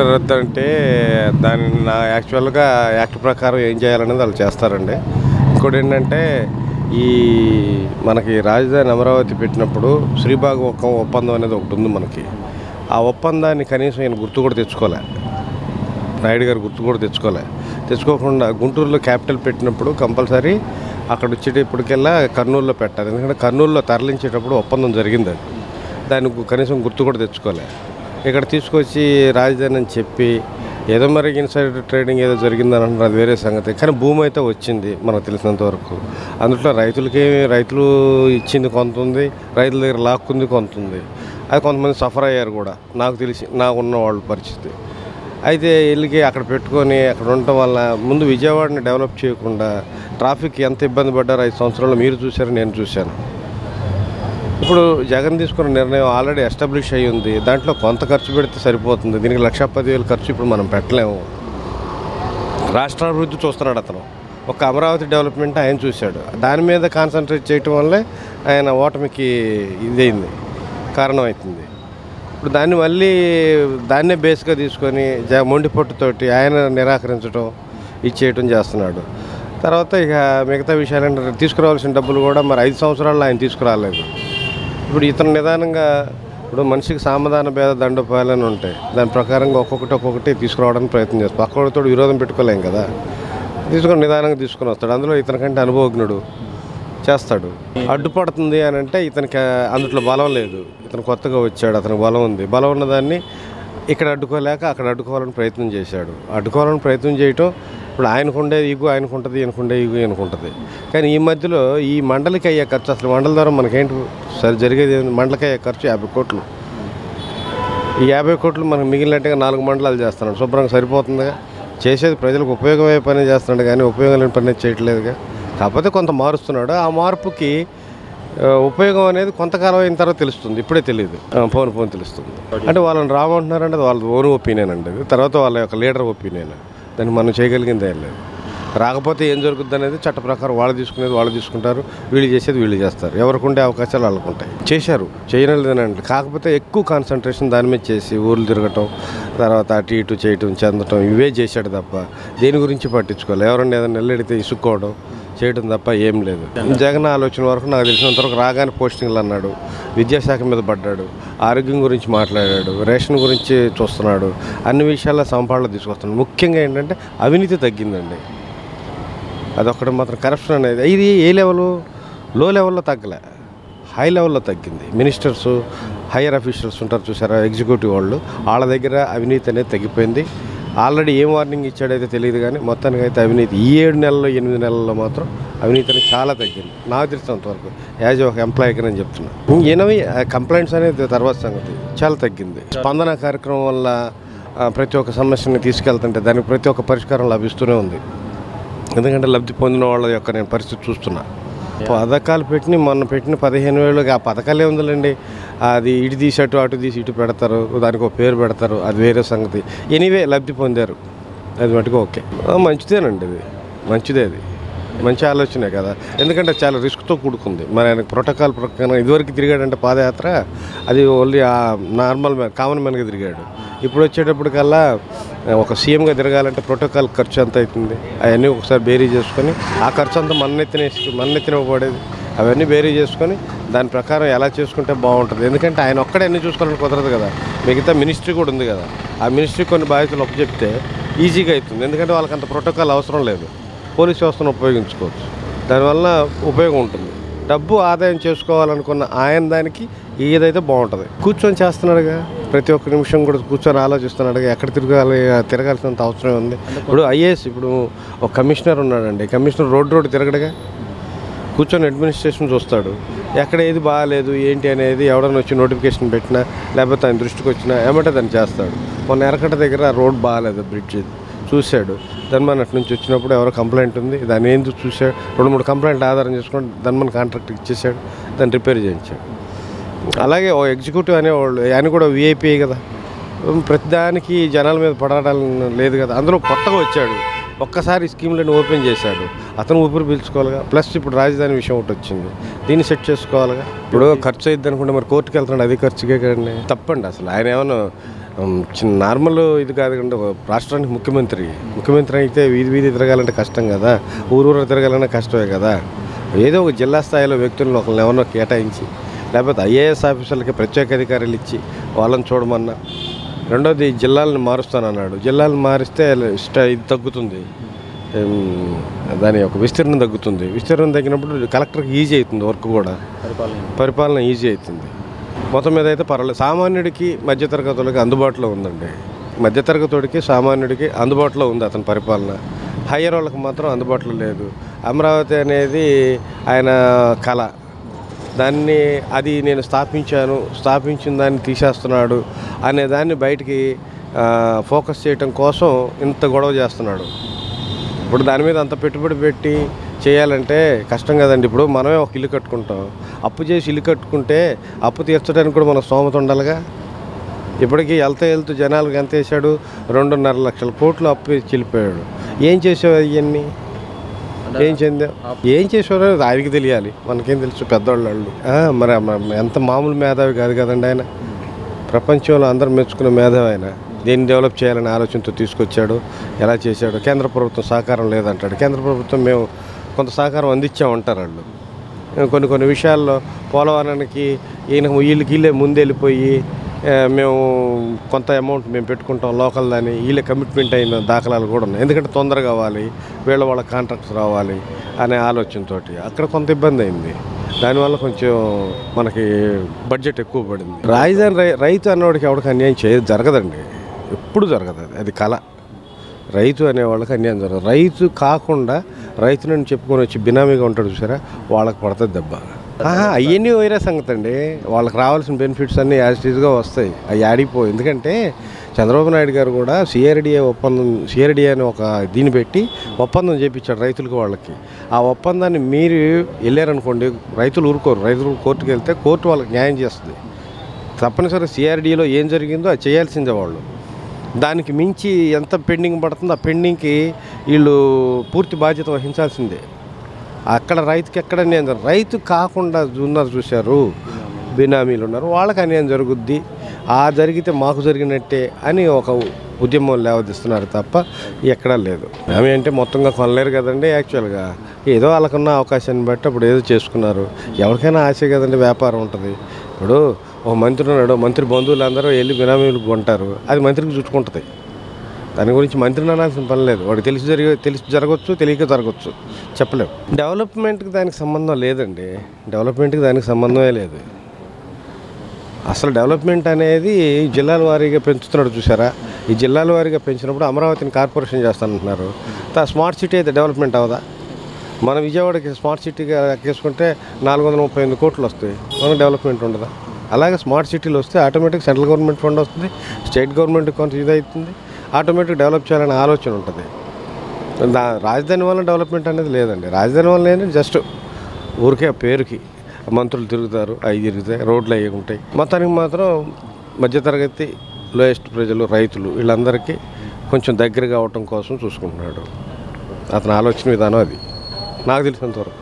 రద్దు అంటే దాన్ని నా యాక్చువల్గా యాక్ట్ ప్రకారం ఏం చేయాలనేది వాళ్ళు చేస్తారండి. ఇంకోటి ఏంటంటే ఈ మనకి రాజధాని అమరావతి పెట్టినప్పుడు శ్రీభాగం ఒక ఒప్పందం అనేది ఒకటి ఉంది మనకి. ఆ ఒప్పందాన్ని కనీసం ఈయన గుర్తు కూడా తెచ్చుకోలే. నాయుడు గారు గుర్తు కూడా తెచ్చుకోలే. తెచ్చుకోకుండా గుంటూరులో క్యాపిటల్ పెట్టినప్పుడు కంపల్సరీ అక్కడ వచ్చేటప్పటికెల్లా కర్నూలులో పెట్టాలి. ఎందుకంటే కర్నూలులో తరలించేటప్పుడు ఒప్పందం జరిగింది అది. దాన్ని కనీసం గుర్తు కూడా తెచ్చుకోలే. ఇక్కడ తీసుకొచ్చి రాజధాని అని చెప్పి ఏదో మరి ఇన్సైడ్ ట్రేడింగ్ ఏదో జరిగిందని అంటున్నారు అది వేరే సంగతి. కానీ భూమి అయితే వచ్చింది మనకు తెలిసినంత వరకు. అందులో రైతులకి రైతులు ఇచ్చింది కొంత ఉంది రైతుల దగ్గర లాక్కుంది కొంత ఉంది. అది కొంతమంది సఫర్ అయ్యారు కూడా. నాకు తెలిసి నాకు ఉన్న వాళ్ళ పరిస్థితి. అయితే వెళ్ళి అక్కడ పెట్టుకొని అక్కడ ఉండటం వల్ల ముందు విజయవాడని డెవలప్ చేయకుండా ట్రాఫిక్ ఎంత ఇబ్బంది పడ్డారో ఐదు సంవత్సరాలు మీరు చూశారు నేను చూశాను. ఇప్పుడు జగన్ తీసుకున్న నిర్ణయం ఆల్రెడీ ఎస్టాబ్లిష్ అయ్యి ఉంది. దాంట్లో కొంత ఖర్చు పెడితే సరిపోతుంది. దీనికి లక్ష పదివేలు ఖర్చు ఇప్పుడు మనం పెట్టలేము. రాష్ట్ర అభివృద్ధి చూస్తున్నాడు అతను. ఒక అమరావతి డెవలప్మెంట్ ఆయన చూశాడు. దాని మీద కాన్సన్ట్రేట్ చేయటం వల్లే ఆయన ఓటమికి ఇదైంది. కారణమవుతుంది ఇప్పుడు దాన్ని మళ్ళీ దాన్నే బేస్గా తీసుకొని జ మొండిపొట్టుతోటి ఆయన నిరాకరించడం ఇచ్చేయటం చేస్తున్నాడు. తర్వాత ఇక మిగతా విషయాలు ఏంటంటే తీసుకురావాల్సిన డబ్బులు కూడా మరి ఐదు సంవత్సరాల్లో ఆయన తీసుకురాలేదు. ఇప్పుడు ఇతను నిదానంగా ఇప్పుడు మనిషికి సామధాన భేద దండోపాయాలని ఉంటాయి దాని ప్రకారంగా ఒక్కొక్కటి ఒక్కొక్కటి తీసుకురావడానికి ప్రయత్నం చేస్తాం. పక్కడితో విరోధం పెట్టుకోలేం కదా. తీసుకొని నిదానంగా తీసుకొని వస్తాడు. అందులో ఇతనికంటే అనుభవజ్ఞుడు చేస్తాడు. అడ్డుపడుతుంది అని అంటే ఇతనికి అందుట్లో బలం లేదు. ఇతను కొత్తగా వచ్చాడు అతనికి బలం ఉంది. బలం ఉన్నదాన్ని ఇక్కడ అడ్డుకోలేక అక్కడ అడ్డుకోవాలని ప్రయత్నం చేశాడు. అడ్డుకోవాలని ప్రయత్నం చేయటం ఇప్పుడు ఆయనకు ఉండేది ఈగు ఆయనకు ఉంటుంది ఈయనకుండే ఈగు ఉంటుంది కానీ ఈ మధ్యలో ఈ మండలికి అయ్యే ఖర్చు అసలు మండల ద్వారా మనకేంటి సరి జరిగేది? మండలికి అయ్యే ఖర్చు యాభై కోట్లు. ఈ యాభై కోట్లు మనకు మిగిలినట్టుగా నాలుగు మండలాలు చేస్తున్నాడు. శుభ్రంగా సరిపోతుందిగా. చేసేది ప్రజలకు ఉపయోగమయ్యే పని చేస్తున్నాడు కానీ ఉపయోగం లేని పని చేయట్లేదుగా. కాకపోతే కొంత మారుస్తున్నాడు. ఆ మార్పుకి ఉపయోగం అనేది కొంతకాలం అయిన తర్వాత తెలుస్తుంది. ఇప్పుడే తెలియదు. ఫోన్ ఫోన్ తెలుస్తుంది. అంటే వాళ్ళని రామంటున్నారంటే వాళ్ళ ఓన్ ఒపీనియన్ అండి అది. తర్వాత వాళ్ళ యొక్క లీడర్ ఒపీనియన్ దాన్ని మనం చేయగలిగిందే లేదు. రాకపోతే ఏం జరుగుతుంది అనేది చట్ట ప్రకారం వాళ్ళు తీసుకునేది వాళ్ళు తీసుకుంటారు వీళ్ళు చేసేది వీళ్ళు చేస్తారు. ఎవరికి ఉండే అవకాశాలు వాళ్ళకు ఉంటాయి చేశారు చేయనలేదనండి కాకపోతే ఎక్కువ కాన్సన్ట్రేషన్ దాని మీద చేసి ఊర్లు తిరగటం తర్వాత అటు ఇటు చేయటం చెందటం ఇవే చేశాడు తప్ప దేని గురించి పట్టించుకోవాలి? ఎవరన్నా ఏదైనా నిల్లడితే ఇసుక్కోవడం చేయడం తప్ప ఏం లేదు. జగన్ ఆలోచన వరకు నాకు తెలిసినంత వరకు రాగానే పోస్టింగ్లు అన్నాడు. విద్యాశాఖ మీద పడ్డాడు. ఆరోగ్యం గురించి మాట్లాడాడు. రేషన్ గురించి చూస్తున్నాడు. అన్ని విషయాల్లో సంపాదన తీసుకొస్తున్నాడు. ముఖ్యంగా ఏంటంటే అవినీతి తగ్గిందండి. అదొక్కటి మాత్రం కరప్షన్ అనేది ఇది ఏ లెవెల్? లో లెవెల్లో తగ్గలే. హై లెవెల్లో తగ్గింది. మినిస్టర్స్ హైయర్ అఫీషియల్స్ ఉంటారు చూసారా? ఎగ్జిక్యూటివ్ వాళ్ళు. వాళ్ళ దగ్గర అవినీతి అనేది తగ్గిపోయింది. ఆల్రెడీ ఏం వార్నింగ్ ఇచ్చాడైతే తెలియదు కానీ మొత్తానికి అయితే అవినీతి ఈ ఏడు నెలల్లో ఎనిమిది నెలల్లో మాత్రం అవినీతి అనేది చాలా తగ్గింది. నాకు తెలిసినంత వరకు యాజ్ ఒక ఎంప్లాయీకి నేను చెప్తున్నా. ఎనభై కంప్లైంట్స్ అనేది తర్వాత సంగతి. చాలా తగ్గింది. స్పందన కార్యక్రమం వల్ల ప్రతి ఒక్క సమస్యని తీసుకెళ్తుంటే దానికి ప్రతి ఒక్క పరిష్కారం లభిస్తూనే ఉంది. ఎందుకంటే లబ్ధి పొందిన వాళ్ళ యొక్క నేను పరిస్థితి చూస్తున్నా. పథకాలు పెట్టిన మొన్న పెట్టిన పదిహేను వేలు ఆ పథకాలే ఉందిలేండి. అది ఇటు తీసి అటు అటు తీసి ఇటు పెడతారు దానికి ఒక పేరు పెడతారు అది వేరే సంగతి. ఎనీవే లబ్ధి పొందారు. అది మటుకు ఓకే. మంచిదేనండి అది మంచిదే అది. మంచి ఆలోచనే కదా. ఎందుకంటే చాలా రిస్క్తో కూడుకుంది. మరి ఆయనకు ప్రోటోకాల్ ప్రకారం ఇదివరకు తిరిగాడంటే పాదయాత్ర అది ఓన్లీ ఆ నార్మల్ మ్యాన్ కామన్ మ్యాన్గా తిరిగాడు. ఇప్పుడు వచ్చేటప్పటికల్లా ఒక సీఎంగా తిరగాలంటే ప్రోటోకాల్ ఖర్చు ఎంత అవుతుంది? అవన్నీ ఒకసారి బేరీ చేసుకొని ఆ ఖర్చు అంతా మన్నెత్తిన మన్నెత్తిన పడేది అవన్నీ బేరీ చేసుకొని దాని ప్రకారం ఎలా చేసుకుంటే బాగుంటుంది. ఎందుకంటే ఆయన ఒక్కడే అన్ని చూసుకోవాలని కుదరదు కదా. మిగతా మినిస్ట్రీ కూడా ఉంది కదా. ఆ మినిస్ట్రీ కొన్ని బాధ్యతలు చెప్తే ఈజీగా అవుతుంది. ఎందుకంటే వాళ్ళకి అంత ప్రోటోకాల్ అవసరం లేదు. పోలీస్ వ్యవస్థను ఉపయోగించుకోవచ్చు. దానివల్ల ఉపయోగం ఉంటుంది. డబ్బు ఆదాయం చేసుకోవాలనుకున్న ఆయన దానికి ఏదైతే బాగుంటుంది. కూర్చొని చేస్తున్నాడుగా. ప్రతి ఒక్క నిమిషం కూడా కూర్చొని ఆలోచిస్తున్నాడుగా. ఎక్కడ తిరగాలి తిరగాల్సినంత అవసరం ఉంది ఇప్పుడు ఐఏఎస్ ఇప్పుడు ఒక కమిషనర్ ఉన్నాడండి. కమిషనర్ రోడ్డు రోడ్డు తిరగడుగా. కూర్చొని అడ్మినిస్ట్రేషన్ చూస్తాడు. ఎక్కడ ఏది బాగాలేదు ఏంటి అనేది ఎవడన్నా వచ్చి నోటిఫికేషన్ పెట్టినా లేకపోతే ఆయన దృష్టికి వచ్చినా ఏమంటే దాన్ని చేస్తాడు. మొన్న ఎరకట దగ్గర రోడ్ బాగాలేదు బ్రిడ్జ్ చూశాడు. ధన్మన్ అటు నుంచి వచ్చినప్పుడు ఎవరో కంప్లైంట్ ఉంది. దాన్ని ఏంది చూశాడు. రెండు మూడు కంప్లైంట్ ఆధారం చేసుకొని ధన్మన్ కాంట్రాక్ట్ ఇచ్చేసాడు. దాన్ని రిపేర్ చేయించాడు. అలాగే ఓ ఎగ్జిక్యూటివ్ అనేవాళ్ళు ఆయన కూడా విఐపీ కదా. ప్రతిదానికి జనాల మీద పడడాలని లేదు కదా. అందులో కొత్తగా వచ్చాడు. ఒక్కసారి స్కీమ్లను ఓపెన్ చేశాడు. అతను ఊపిరి పీల్చుకోవాలిగా. ప్లస్ ఇప్పుడు రాజధాని విషయం ఒకటి వచ్చింది. దీన్ని సెట్ చేసుకోవాలిగా. ఇప్పుడు ఖర్చు అయ్యిద్ది అనుకుంటే మరి కోర్టుకి వెళ్తున్నాడు అది ఖర్చుకే కదండి. తప్పండి అసలు. ఆయన ఏమన్నా చిన్న నార్మల్ ఇది కాదు కంటే రాష్ట్రానికి ముఖ్యమంత్రి. ముఖ్యమంత్రి అయితే వీధి వీధి తిరగాలంటే కష్టం కదా. ఊరూరు తిరగాలంటే కష్టమే కదా. ఏదో ఒక జిల్లా స్థాయిలో వ్యక్తులను ఒకరిని ఎవరినో కేటాయించి లేకపోతే ఐఏఎస్ ఆఫీసర్లకి ప్రత్యేక అధికారులు ఇచ్చి వాళ్ళని చూడమన్నా. రెండోది జిల్లాలను మారుస్తానన్నాడు. జిల్లాలను మారిస్తే ఇష్ట ఇది తగ్గుతుంది. దాని యొక్క విస్తీర్ణం తగ్గుతుంది. విస్తీర్ణం తగ్గినప్పుడు కలెక్టర్కి ఈజీ అవుతుంది వర్క్ కూడా. పరిపాలన. ఈజీ అవుతుంది. మొత్తం మీద అయితే పర్వాలేదు. సామాన్యుడికి మధ్యతరగతులకి అందుబాటులో ఉందండి. మధ్యతరగతుడికి సామాన్యుడికి అందుబాటులో ఉంది అతని పరిపాలన. హయ్యర్ వాళ్ళకి మాత్రం అందుబాటులో లేదు. అమరావతి అనేది ఆయన కళ. దాన్ని అది నేను స్థాపించాను స్థాపించిన దాన్ని తీసేస్తున్నాడు అనే దాన్ని బయటికి ఫోకస్ చేయటం కోసం ఇంత గొడవ చేస్తున్నాడు. ఇప్పుడు దాని మీద అంత పెట్టుబడి పెట్టి చేయాలంటే కష్టం కదండి. ఇప్పుడు మనమే ఒక ఇల్లు కట్టుకుంటాం. అప్పు చేసి ఇల్లు కట్టుకుంటే అప్పు తీర్చడానికి కూడా మన స్తోమత ఉండాలిగా. ఇప్పటికీ వెళ్తా వెళ్తూ జనాలకు ఎంత వేసాడు రెండున్నర లక్షల కోట్లు అప్పు వెళ్ళిపోయాడు ఏం చేసావు అవన్నీ ఏం చెందావు ఏం చేసారో ఆయనకి తెలియాలి. మనకేం తెలుసు పెద్దవాళ్ళు మరి ఎంత మామూలు మేధావి కాదు కదండి ఆయన. ప్రపంచంలో అందరూ మెచ్చుకున్న మేధావి ఆయన. దీన్ని డెవలప్ చేయాలనే ఆలోచనతో తీసుకొచ్చాడు. ఎలా చేశాడు? కేంద్ర ప్రభుత్వం సహకారం లేదంటాడు. కేంద్ర ప్రభుత్వం మేము కొంత సహకారం అందించామంటారు వాళ్ళు కొన్ని కొన్ని విషయాల్లో పోలవరానికి ఈయన వీళ్ళకి వీళ్ళే ముందెళ్ళిపోయి మేము కొంత అమౌంట్ మేము పెట్టుకుంటాం లోకల్ దాన్ని వీళ్ళే కమిట్మెంట్ అయిన దాఖలాలు కూడా ఉన్నాయి. ఎందుకంటే తొందరగా కావాలి వీళ్ళ వాళ్ళ కాంట్రాక్ట్స్ రావాలి అనే ఆలోచనతో అక్కడ కొంత ఇబ్బంది అయింది. దానివల్ల కొంచెం మనకి బడ్జెట్ ఎక్కువ పడింది. రాజధాని రైతు అన్నవాడికి ఎవరికి అన్యాయం చేయదు జరగదండి. ఎప్పుడు జరగదు అది. అది కళ. రైతు అనే వాళ్ళకి అన్యాయం జరగదు. రైతు కాకుండా రైతులను చెప్పుకొని వచ్చి బినామీగా ఉంటాడు చూసారా? వాళ్ళకి పడుతుంది దెబ్బ. అవన్నీ వేరే సంగతి అండి వాళ్ళకి రావాల్సిన బెనిఫిట్స్ అన్నీ యాజిటీజ్గా వస్తాయి. అవి ఆడిపో ఎందుకంటే చంద్రబాబు నాయుడు గారు కూడా సిఆర్డిఏ ఒప్పందం సిఆర్డిఏ అని ఒక దీన్ని పెట్టి ఒప్పందం చేయించాడు రైతులకు వాళ్ళకి. ఆ ఒప్పందాన్ని మీరు వెళ్ళారనుకోండి రైతులు ఊరుకోరు. రైతులు కోర్టుకు వెళ్తే కోర్టు వాళ్ళకి న్యాయం చేస్తుంది. తప్పనిసరి సిఆర్డీలో ఏం జరిగిందో అది చేయాల్సిందే వాళ్ళు. దానికి మించి ఎంత పెండింగ్ పడుతుందో ఆ పెండింగ్కి వీళ్ళు పూర్తి బాధ్యత వహించాల్సిందే. అక్కడ రైతుకి ఎక్కడ అన్యాయం రైతు కాకుండా ఉన్నారు చూశారు బినామీలు ఉన్నారు వాళ్ళకి అన్యాయం జరుగుద్ది. ఆ జరిగితే మాకు జరిగినట్టే అని ఒక ఉద్యమం లేవదిస్తున్నారు తప్ప ఎక్కడా లేదు. మేము అంటే మొత్తంగా కొనలేరు కదండి యాక్చువల్గా. ఏదో వాళ్ళకున్న అవకాశాన్ని బట్టి అప్పుడు ఏదో చేసుకున్నారు. ఎవరికైనా ఆశ కదండి వ్యాపారం ఉంటుంది. ఇప్పుడు ఓ మంత్రి ఉన్నాడు మంత్రి బంధువులు అందరూ వెళ్ళి బినామీలు కొంటారు. అది మంత్రికి చుట్టుకుంటుంది. దాని గురించి మంత్రిని అనాల్సిన పని లేదు. వాడికి తెలిసి జరిగే తెలిసి జరగవచ్చు తెలియక జరగవచ్చు చెప్పలేము డెవలప్మెంట్కి దానికి సంబంధం లేదండి. డెవలప్మెంట్కి దానికి సంబంధమే లేదు. అసలు డెవలప్మెంట్ అనేది జిల్లాల వారీగా పెంచుతున్నాడు చూసారా ఈ జిల్లాల వారీగా పెంచినప్పుడు అమరావతిని కార్పొరేషన్ చేస్తానంటున్నారు. స్మార్ట్ సిటీ అయితే డెవలప్మెంట్ అవదా మన విజయవాడకి స్మార్ట్ సిటీగా ఎక్కేసుకుంటే నాలుగు వందల ముప్పై ఎనిమిది కోట్లు వస్తాయి. మనకు డెవలప్మెంట్ ఉండదా? అలాగే స్మార్ట్ సిటీలు వస్తే ఆటోమేటిక్ సెంట్రల్ గవర్నమెంట్ ఫండ్ వస్తుంది స్టేట్ గవర్నమెంట్ కొంత ఇది అవుతుంది ఆటోమేటిక్ డెవలప్ చేయాలనే ఆలోచన ఉంటుంది. దా రాజధాని వల్ల డెవలప్మెంట్ అనేది లేదండి. రాజధాని వల్ల ఏంటంటే జస్ట్ ఊరికే పేరుకి మంత్రులు తిరుగుతారు అవి తిరుగుతాయి రోడ్లు అవి ఉంటాయి. మొత్తానికి మాత్రం మధ్యతరగతి లోయెస్ట్ ప్రజలు రైతులు వీళ్ళందరికీ కొంచెం దగ్గరగా అవటం కోసం చూసుకుంటున్నాడు. అతని ఆలోచన విధానం అది. నాకు తెలిసినంతవరకు.